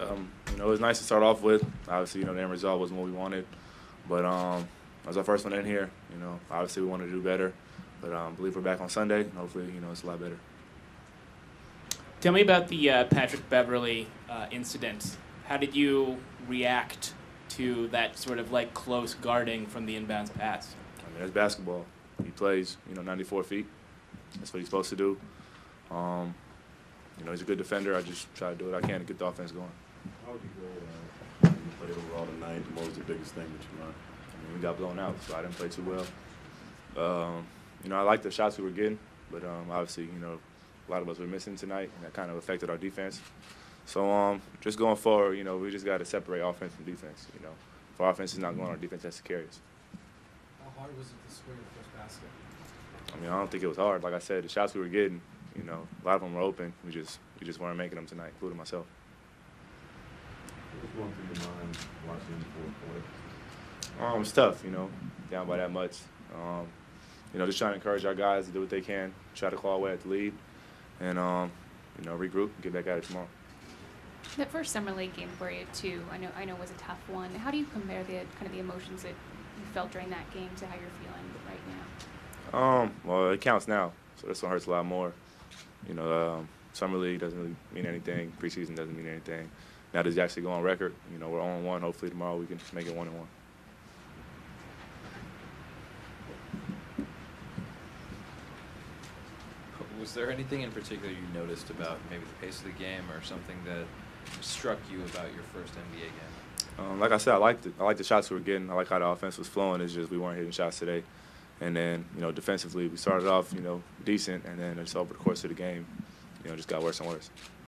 Um, you know, it was nice to start off with. Obviously, you know, the end result wasn't what we wanted, but um, as our first one in here, you know, obviously we wanted to do better. But um, believe we're back on Sunday, and hopefully, you know, it's a lot better. Tell me about the uh, Patrick Beverley uh, incident. How did you react to that sort of like close guarding from the inbounds pass? I mean, it's basketball. He plays, you know, 94 feet. That's what he's supposed to do. Um, you know, he's a good defender. I just try to do what I can to get the offense going. How would you go uh, you played overall tonight? What was the biggest thing that you learned? I mean, we got blown out, so I didn't play too well. Um, you know, I liked the shots we were getting, but um, obviously, you know, a lot of us were missing tonight, and that kind of affected our defense. So um, just going forward, you know, we just got to separate offense from defense. You know, if our offense is not going, our defense has to carry us. How hard was it to score the first basket? I mean, I don't think it was hard. Like I said, the shots we were getting, you know, a lot of them were open. We just we just weren't making them tonight, including myself. What was going through your mind watching the fourth quarter? Um, it's tough, you know, down by that much. Um, you know, just trying to encourage our guys to do what they can, try to claw away at the lead, and um, you know, regroup and get back at it tomorrow. That first summer league game for you too, I know I know was a tough one. How do you compare the kind of the emotions that you felt during that game to how you're feeling right now? Um, well, it counts now, so this one hurts a lot more. You know, um, summer league doesn't really mean anything. Preseason doesn't mean anything. Now that he's actually go on record, you know, we're on one. Hopefully tomorrow we can just make it one and one. Was there anything in particular you noticed about maybe the pace of the game or something that struck you about your first NBA game? Um, like I said, I liked it. I like the shots we were getting. I like how the offense was flowing. It's just we weren't hitting shots today. And then, you know, defensively, we started off, you know, decent, and then just over the course of the game, you know, just got worse and worse.